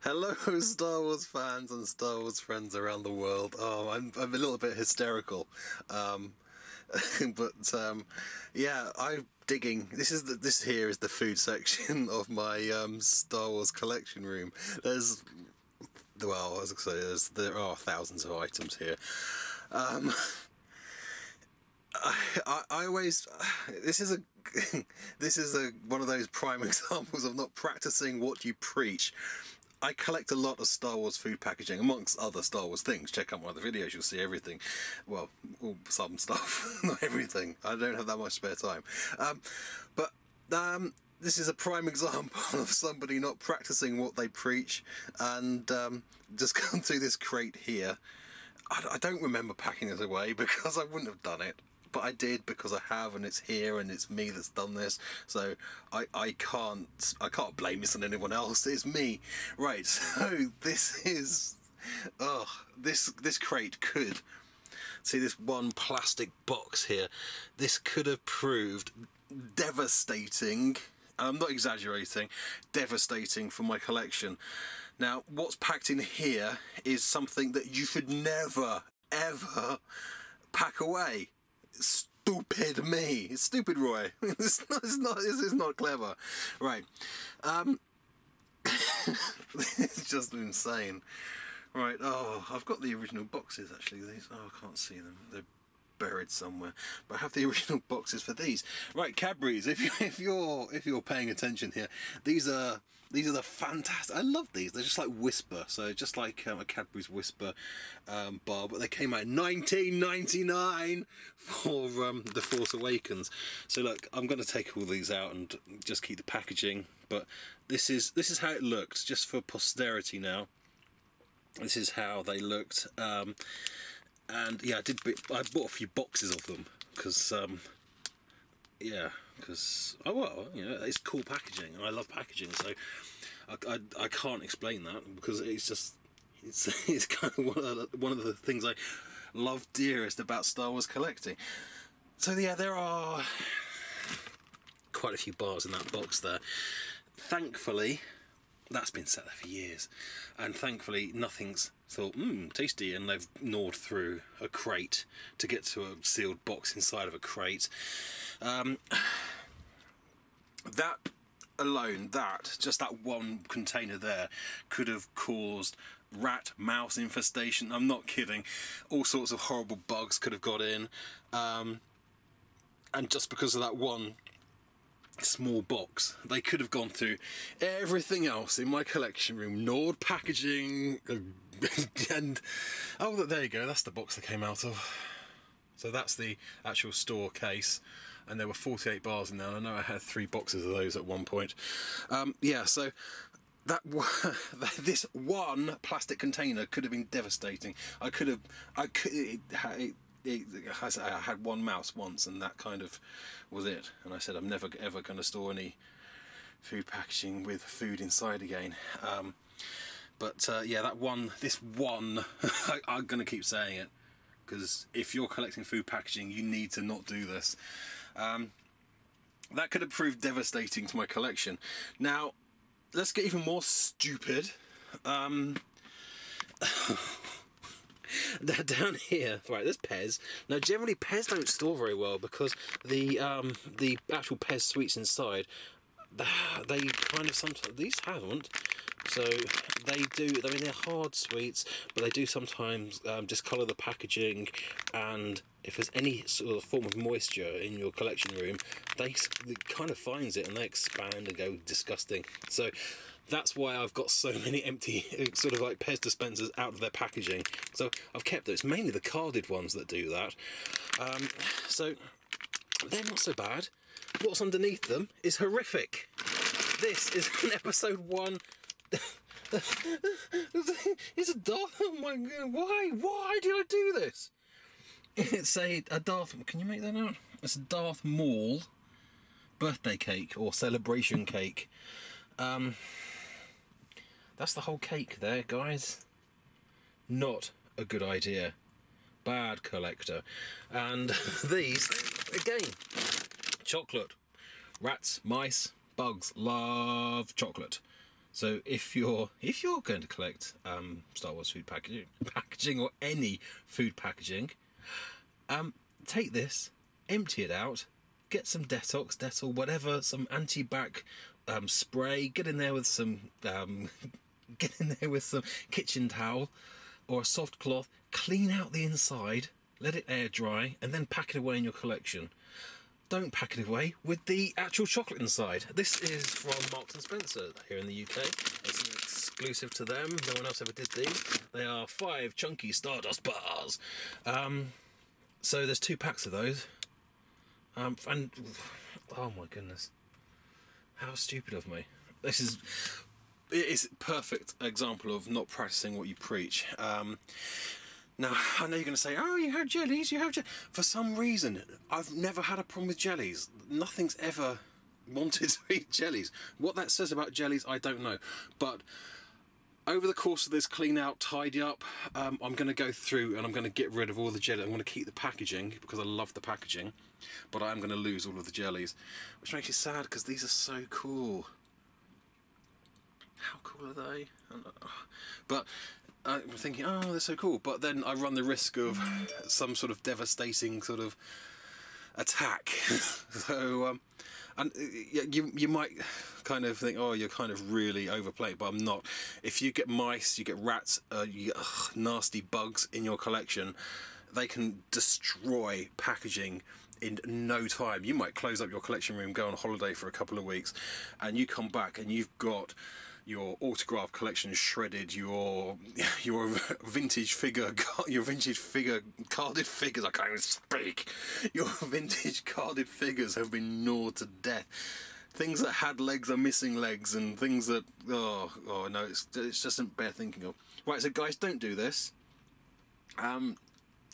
Hello, Star Wars fans and Star Wars friends around the world. Oh, I'm, I'm a little bit hysterical. Um, but um, yeah, I'm digging. This is the, this here is the food section of my um, Star Wars collection room. There's well, as I say, there's, there are thousands of items here. Um, I, I, I always this is a this is a one of those prime examples of not practicing what you preach. I collect a lot of Star Wars food packaging, amongst other Star Wars things. Check out one of the videos, you'll see everything. Well, some stuff, not everything. I don't have that much spare time. Um, but um, this is a prime example of somebody not practicing what they preach and um, just come to this crate here. I, I don't remember packing it away because I wouldn't have done it but I did because I have, and it's here, and it's me that's done this. So I, I can't I can't blame this on anyone else. It's me, right? So this is, oh, this this crate could see this one plastic box here. This could have proved devastating. I'm not exaggerating, devastating for my collection. Now, what's packed in here is something that you should never, ever pack away stupid me. Stupid Roy. it's not, it's not, it's not clever. Right. Um, it's just insane. Right. Oh, I've got the original boxes actually. These. Oh, I can't see them. They're buried somewhere. But I have the original boxes for these. Right, Cadbury's. If you if you're if you're paying attention here, these are these are the fantastic. I love these. They're just like Wispa. So just like um, a Cadbury's Wispa um, bar, but they came out in 1999 for um, the Force Awakens. So look, I'm going to take all these out and just keep the packaging. But this is this is how it looked, just for posterity now. This is how they looked. Um, and yeah, I did. I bought a few boxes of them because, um, yeah, because oh well, you know, it's cool packaging, and I love packaging, so I, I, I can't explain that because it's just it's it's kind of one of the, one of the things I love dearest about Star Wars collecting. So yeah, there are quite a few bars in that box there. Thankfully, that's been set there for years, and thankfully nothing's thought, mmm, tasty, and they've gnawed through a crate to get to a sealed box inside of a crate. Um, that alone, that just that one container there, could have caused rat mouse infestation. I'm not kidding. All sorts of horrible bugs could have got in, um, and just because of that one small box. They could have gone through everything else in my collection room, Nord packaging, and oh, there you go. That's the box they came out of. So that's the actual store case, and there were 48 bars in there. I know I had three boxes of those at one point. Um, yeah, so that this one plastic container could have been devastating. I could have, I could. It, it, I had one mouse once, and that kind of was it. And I said, I'm never ever going to store any food packaging with food inside again. Um, but uh, yeah, that one, this one, I, I'm going to keep saying it because if you're collecting food packaging, you need to not do this. Um, that could have proved devastating to my collection. Now, let's get even more stupid. Um, down here, right? There's Pez. Now, generally, Pez don't store very well because the um, the actual Pez sweets inside, they kind of sometimes these haven't. So they do. I mean, they're hard sweets, but they do sometimes um, discolor the packaging, and if there's any sort of form of moisture in your collection room, they, they kind of finds it and they expand and go disgusting. So that's why I've got so many empty sort of like Pez dispensers out of their packaging. So I've kept those, mainly the carded ones that do that. Um, so they're not so bad. What's underneath them is horrific. This is an episode one. it's a Darth. Oh my god! Why? Why did I do this? It's a, a Darth. Can you make that out? It's a Darth Maul birthday cake or celebration cake. Um, that's the whole cake there, guys. Not a good idea. Bad collector. And these, again, chocolate. Rats, mice, bugs love chocolate. So if you're if you're going to collect um, Star Wars food packaging, packaging or any food packaging, um, take this, empty it out, get some detox, Dettol, whatever, some anti-bac um, spray. Get in there with some um, get in there with some kitchen towel or a soft cloth. Clean out the inside, let it air dry, and then pack it away in your collection don't pack it away with the actual chocolate inside. This is from Marks and Spencer here in the UK. It's exclusive to them. No one else ever did these. They are five chunky Stardust bars. Um, so there's two packs of those. Um, and oh my goodness, how stupid of me! This is it is a perfect example of not practicing what you preach. Um, now, I know you're going to say, oh, you have jellies, you have jellies. For some reason, I've never had a problem with jellies. Nothing's ever wanted to eat jellies. What that says about jellies, I don't know. But over the course of this clean out, tidy up, um, I'm going to go through and I'm going to get rid of all the jelly. I'm going to keep the packaging because I love the packaging, but I'm going to lose all of the jellies, which makes you sad because these are so cool. How cool are they? But I'm thinking, oh, they're so cool. But then I run the risk of some sort of devastating sort of attack. so, um, and uh, you you might kind of think, oh, you're kind of really overplayed, but I'm not. If you get mice, you get rats, uh, you ugh, nasty bugs in your collection, they can destroy packaging in no time. You might close up your collection room, go on holiday for a couple of weeks, and you come back and you've got your autograph collection shredded, your your vintage figure, your vintage figure carded figures. I can't even speak. Your vintage carded figures have been gnawed to death. Things that had legs are missing legs, and things that oh oh no, it's it's just not bear thinking of. Right, so guys, don't do this. Um,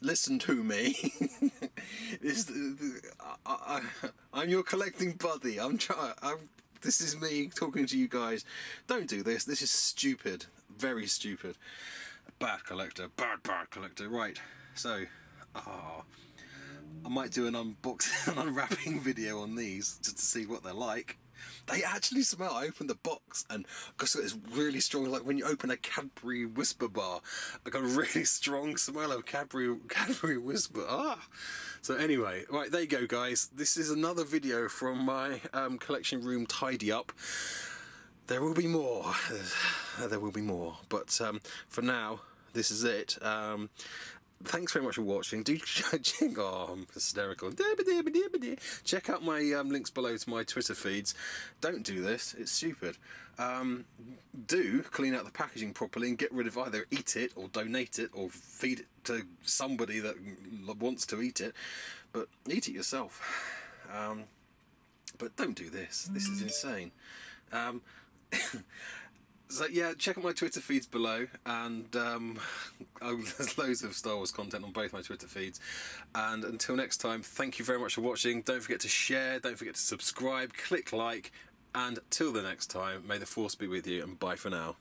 listen to me. this, I, am your collecting buddy. I'm trying. I'm this is me talking to you guys. Don't do this. This is stupid. Very stupid. Bad collector. Bad, bad collector. Right. So, ah. I might do an unboxing, an unwrapping video on these just to see what they're like. They actually smell. I opened the box and because it's really strong. Like when you open a Cadbury Wispa bar, I got a really strong smell of Cadbury Cadbury Wispa. Ah. So anyway, right there you go, guys. This is another video from my um, collection room tidy up. There will be more. There will be more. But um, for now, this is it. Um, thanks very much for watching. Do check. Oh, I'm hysterical. Check out my um, links below to my Twitter feeds. Don't do this. It's stupid. Um, do clean out the packaging properly and get rid of either eat it or donate it or feed it to somebody that wants to eat it. But eat it yourself. Um, but don't do this. This is insane. So yeah, check out my Twitter feeds below, and um, oh, there's loads of Star Wars content on both my Twitter feeds. And until next time, thank you very much for watching. Don't forget to share, don't forget to subscribe, click like, and till the next time, may the Force be with you, and bye for now.